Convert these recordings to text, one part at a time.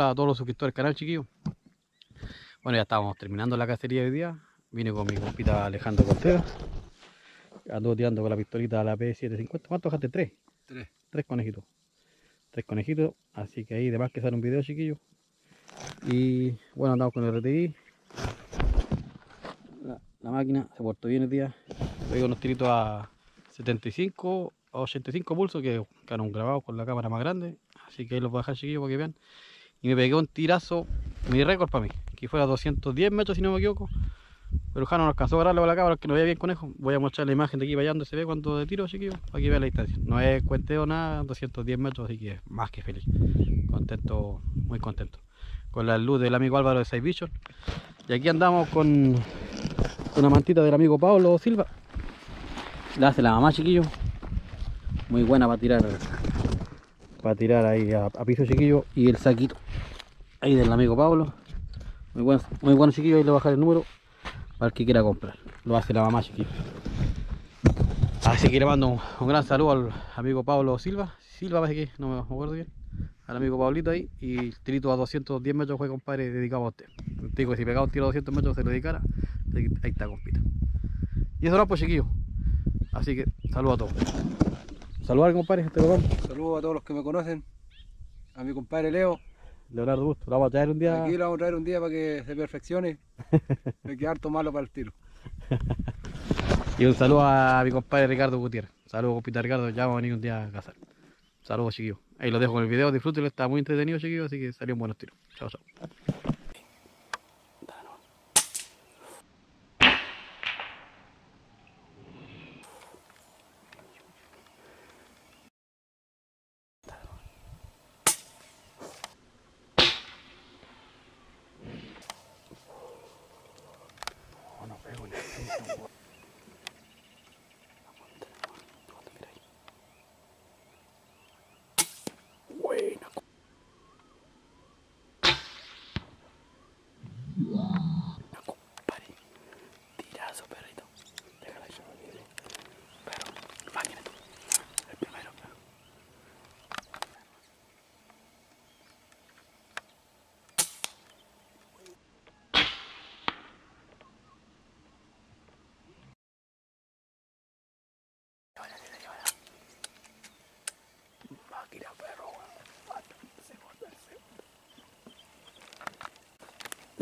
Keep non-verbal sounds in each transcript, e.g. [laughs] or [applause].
Hola, a todos los suscriptores del canal, chiquillos. Bueno, ya estábamos terminando la cacería de hoy día. Vine con mi compita Alejandro Contreras. Ando tirando con la pistolita a la P750. ¿Cuántos dejaste? Tres. Tres. Tres conejitos. Tres conejitos. Así que ahí, de más que sale un video, chiquillos. Y bueno, andamos con el RTI. La, la máquina se portó bien el día. Digo unos tiritos a 75 a 85 pulsos que quedaron grabados con la cámara más grande. Así que ahí los voy a dejar chiquillos para que vean. Y me pegué un tirazo, mi récord para mí, que fuera 210 metros si no me equivoco. Pero Jano no alcanzó a agarrarlo con la cámara, que no veía bien conejo. Voy a mostrar la imagen de aquí para allá se ve cuando de tiro, chiquillos, para que vean la distancia. No es cuenteo nada, 210 metros, así que más que feliz. Contento, muy contento. Con la luz del amigo Álvaro de Side Vision. Y aquí andamos con una mantita del amigo Pablo Silva. La hace la mamá, chiquillo. Muy buena para tirar para tirar ahí a piso chiquillo y el saquito ahí del amigo Pablo. Muy bueno, muy bueno chiquillo, ahí le voy a bajar el número para el que quiera comprar. Lo hace la mamá chiquillo. Así que le mando un, gran saludo al amigo Pablo Silva. Silva parece que no me acuerdo bien. Al amigo Pablito ahí y el tirito a 210 metros fue compadre dedicado a usted. Digo si pegaba un tiro a 200 metros se lo dedicara. Ahí está compita. Y eso no pues chiquillo. Así que saludo a todos. Saludar, compadre, este botón. Saludos a todos los que me conocen. A mi compadre Leo. Leonardo Busto, lo vamos a traer un día. Aquí lo vamos a traer un día para que se perfeccione. [laughs] Me queda harto malo para el tiro. y un saludo a mi compadre Ricardo Gutiérrez. Saludos, compita Ricardo, ya vamos a venir un día a cazar. Saludos, chiquillos. Ahí lo dejo con el video, disfrútenlo, está muy entretenido, chiquillos, así que salieron buenos tiros. Chao, chao.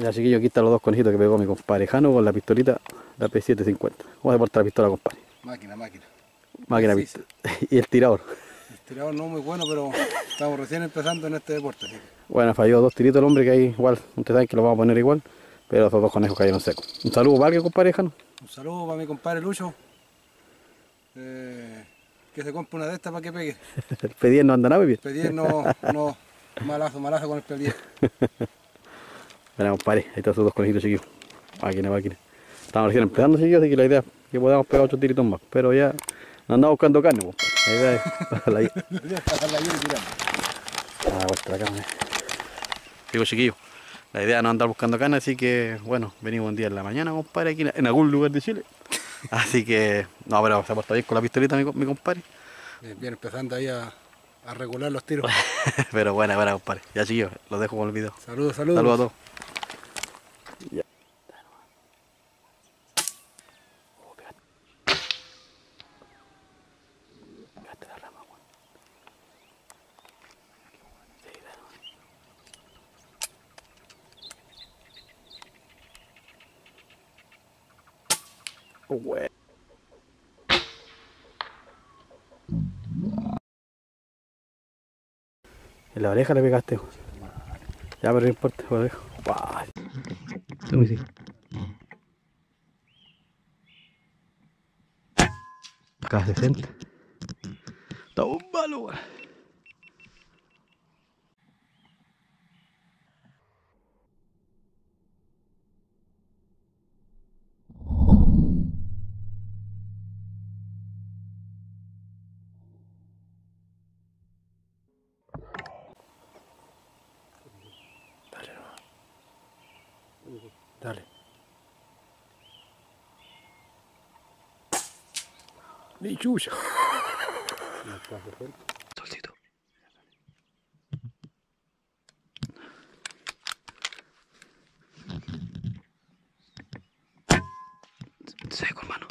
Así que yo aquí están los dos conejitos que pegó mi compadre Jano con la pistolita, la P750. Vamos a portar la pistola, compadre. Máquina, máquina. Máquina, sí. [laughs] Y el tirador. El tirador no muy bueno, pero estamos recién empezando en este deporte. Así que... Bueno, falló dos tiritos el hombre que ahí igual, ustedes saben que lo vamos a poner igual, pero esos dos conejos cayeron secos. Un saludo para alguien, compadre Un saludo para mi compadre Lucho. Eh, que se compre una de estas para que pegue. [laughs] el P10 no anda nada, bien. El P10 no, no malazo, malazo con el P10. [laughs] Verá, compadre, ahí están sus dos conejitos chiquillos. Máquina, máquina. Estamos recién empezando, chiquillos, así que la idea es que podamos pegar otro tirito más. Pero ya andamos buscando carne, pues. La idea es [laughs] la hierba. pasar la y. Ah, vuestra carne. Digo, chiquillos, la idea no andar buscando carne, así que, bueno, venimos un día en la mañana, compadre, aquí en algún lugar de Chile. [laughs] Así que, no, pero se ha puesto bien con la pistolita, mi, mi compadre. Bien, empezando ahí a, regular los tiros. [laughs] pero bueno, bueno, compadre. Ya, chiquillos, los dejo con el video. Saludos, saludos. Saludos a todos. Weón. En la oreja le pegaste. Ya, pero no importa, lo dejo. Let me see. Acá 60. Está un malo, weón. Ničiuša. Solcito. Seco, hermano.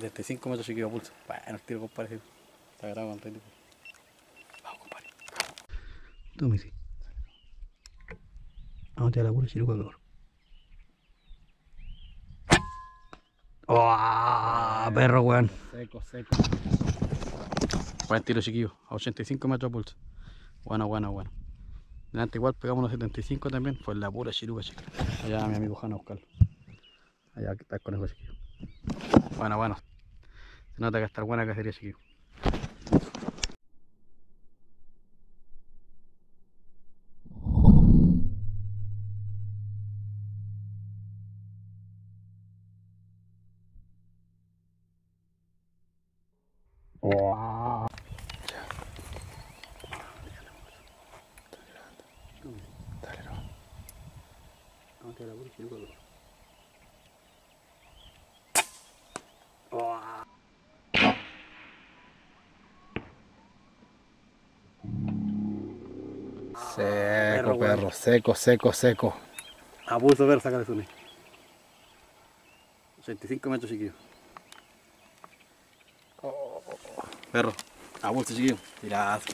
75 metros chiquillos a pulso. Bueno, el tiro, compadre. Está grabado con. Vamos, compadre. Tú, Missy. Vamos a tirar la pura chiruca, cabrón. ¡Oh! Perro, weón. Seco, seco. Buen tiro, chiquillo. A 85 metros a pulso. Bueno, bueno, bueno. Delante igual pegamos los 75 también. Fue la pura chiruca, chiquillo. Allá mi amigo Jano a buscarlo. Allá está el conejo, chiquillo. Bueno, bueno. Se nota que está buena cacería, chiquillo. Seco, perro, seco, seco, seco. A pulso ver, saca de su 85 metros, chiquillo. Perro, a pulso, chiquillo. Tirazo.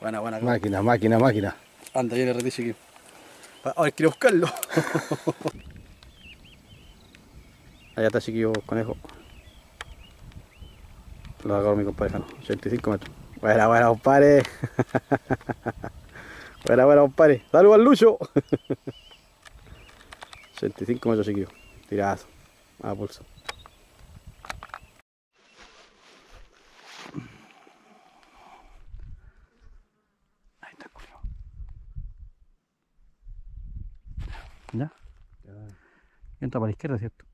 Buena, buena. Máquina, máquina, máquina. Anda, yo le retí, chiquillo. A ver, quiero buscarlo. [laughs] Allá está, chiquillo, conejo. Lo agarró mi compadre, Jano. 85 metros. Buena, buena, compadre. [laughs] buena, buena, compadre. Saludos al Lucho. [laughs] 85 metros, chiquillo. Tirazo. A pulso. Ahí está, culiao. ¿Ya? Entra para la izquierda, ¿cierto?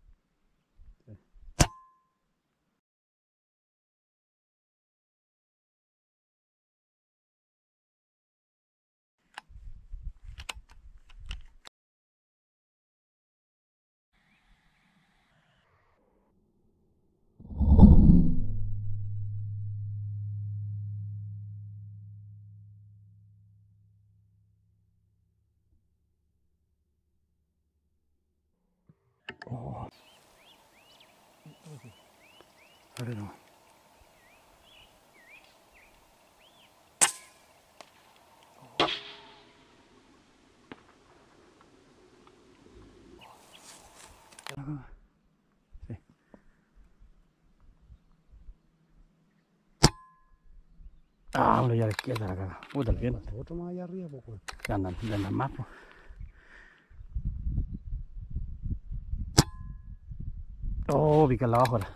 Dale no. Sí. Ah, hombre, ya a la izquierda la caga. Puta, el viento. Otro más allá arriba, pues. Ya andan, ya andan más, pues. Oh, picarla abajo ahora.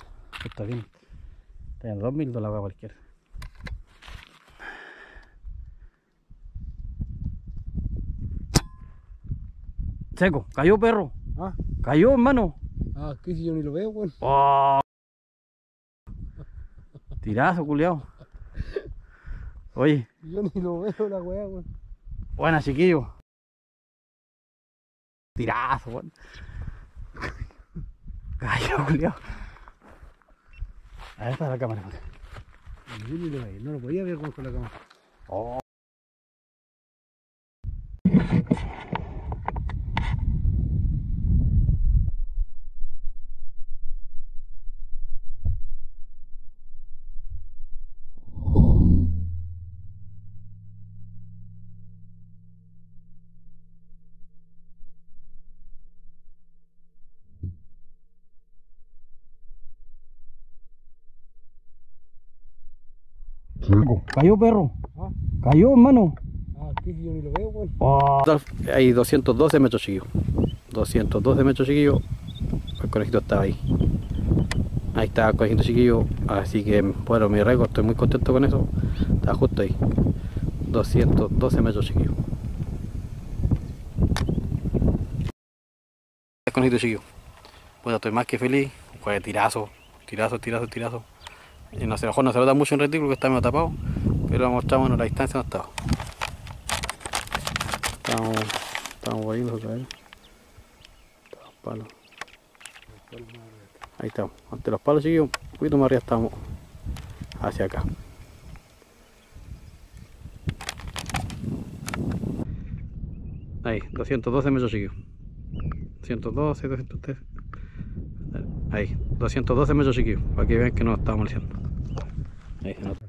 Está bien. Está en 2000 dólares a cualquiera. Seco, cayó perro. Ah, Cayó, hermano. ah, que si yo ni lo veo, weón. Oh. Tirazo, culiao. Oye, Yo ni lo veo la weá, weón. buena, chiquillo. Tirazo, weón. Cayó, culiao. Ahí está la cámara, weón. Yo ni lo veo, no lo podía ver weón, con la cámara. Oh. Cayó, perro. Ah, Cayó, hermano. ah, si yo ni lo veo, weón. Hay 212 metros chiquillos. 212 metros chiquillos. El conejito estaba ahí. Ahí está el conejito chiquillo. Así que, bueno, mi récord, estoy muy contento con eso. Está justo ahí. 212 metros chiquillos. El conejito chiquillo. Bueno, estoy más que feliz. Fue tirazo, tirazo, tirazo, tirazo. Y no lo mejor no se nota mucho en retículo que está medio tapado. Pero lo mostramos en la distancia no estaba. Estamos, estamos volviendo otra vez. Estamos palos. Ahí estamos. Ante los palos chiquillos, un poquito más arriba estamos. Hacia acá. Ahí, 212 metros chiquillos. 112, 213. Ahí, 212 metros chiquillos, para que vean que no estamos molestando. Ahí se nota.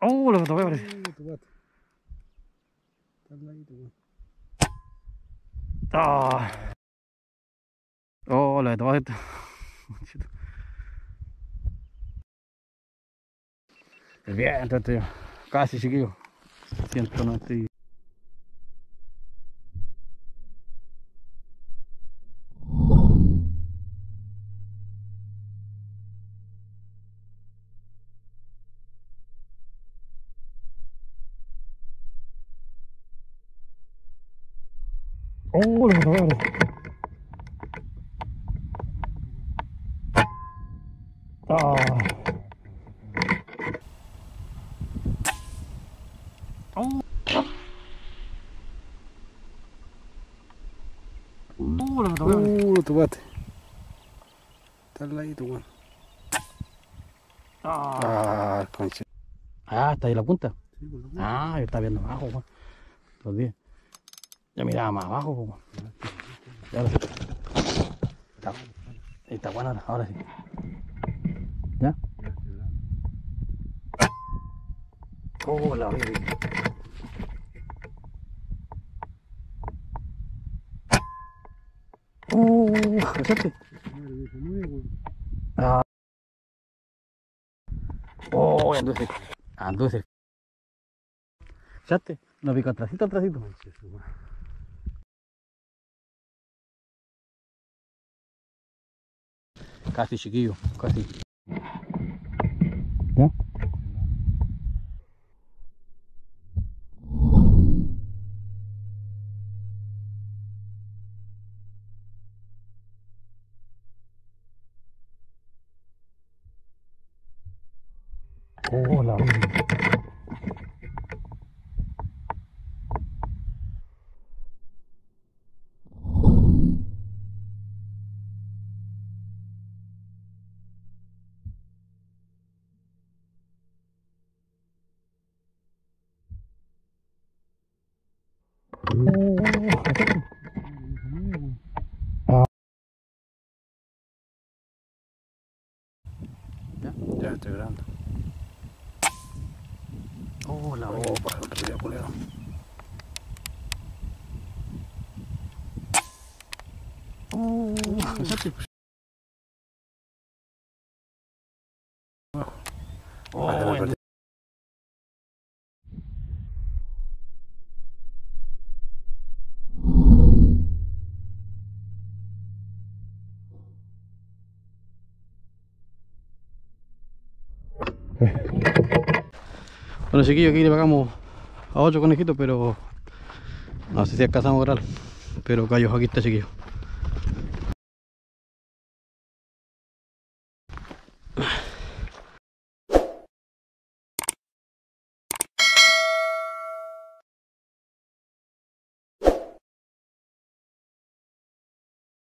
Oh, lo topé, parece. Ah. Oh, la de esto. [laughs] El viento, tío. Casi chiquillo. 190. ¡Oh, los robaron! ¡Ah! ¡Oh! ¡Oh, los robaron! ¡Uh, lo tomaste! Está al ladito, weón. ¡Ah! ah. Ah, está ahí la punta. Sí, la punta. Ah, yo estaba viendo abajo, weón. Los 10. Yo miraba más abajo, y ahora sí. Está, está bueno ahora, ahora sí. ¿Ya? Oh, la virgen. Ah. Oh, andó cerca. ¿Echaste? Concha su madre. Casi chiquillo, casi. ¿Ya? Oh, la grabando. Oh, la para el río, culero. Oh, Ah, la anduve- [laughs] Bueno chiquillos, aquí le pagamos a 8 conejitos, pero no sé si alcanzamos a grabar. Pero callos, aquí está chiquillo.